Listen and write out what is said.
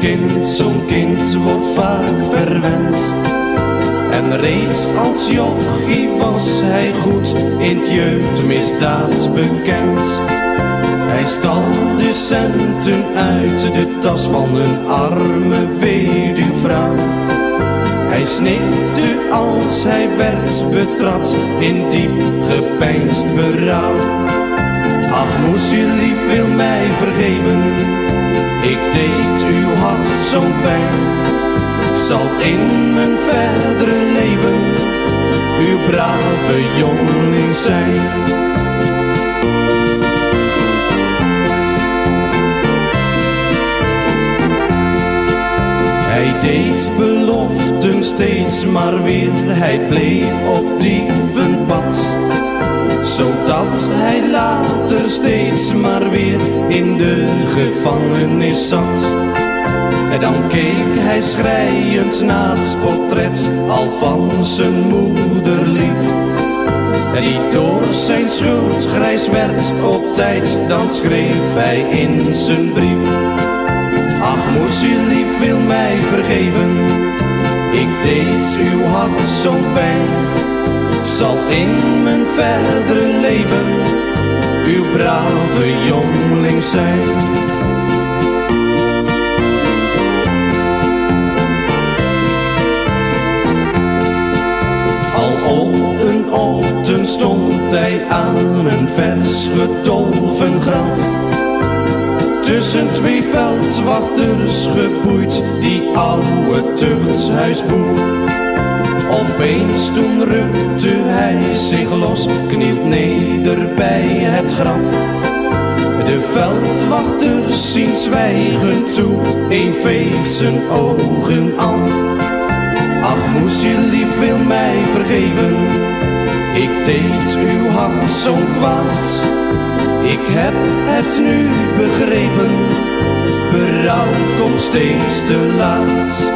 kind, zo'n kind wordt vaak verwend. En reeds als jochie was hij goed in het jeugdmisdaad bekend. Hij stal de centen uit de tas van een arme weduwvrouw. Hij snikte als hij werd betrapt in diep gepeinst berouw. Ach, moest je lief wil mij vergeven, ik deed uw hart zo'n pijn. Zal in mijn verdere leven uw brave jongeling zijn. Hij deed beloften steeds maar weer, hij bleef op dievenpad. Zodat hij later steeds maar weer in de gevangenis zat. En dan keek hij schrijend naar het portret al van zijn moeder lief. En die door zijn schuld grijs werd op tijd, dan schreef hij in zijn brief. Ach, moest je lief wil mij vergeven, ik deed uw hart zo'n pijn. Zal in mijn verdere leven uw brave jongeling zijn. Stond hij aan een vers gedolven graf. Tussen twee veldwachters geboeid, die oude tuchthuisboef. Opeens toen rukte hij zich los, knielt neder bij het graf. De veldwachters zien zwijgend toe, een veegt zijn ogen deed uw hart zo'n kwaad. Ik heb het nu begrepen, berouw komt steeds te laat.